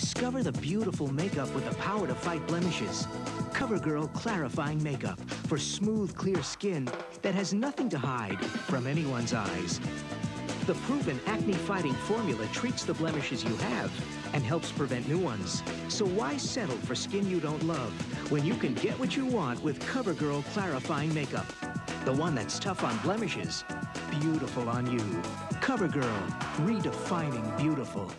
Discover the beautiful makeup with the power to fight blemishes. CoverGirl Clarifying Makeup for smooth, clear skin that has nothing to hide from anyone's eyes. The proven acne-fighting formula treats the blemishes you have and helps prevent new ones. So why settle for skin you don't love when you can get what you want with CoverGirl Clarifying Makeup? The one that's tough on blemishes, beautiful on you. CoverGirl, redefining beautiful.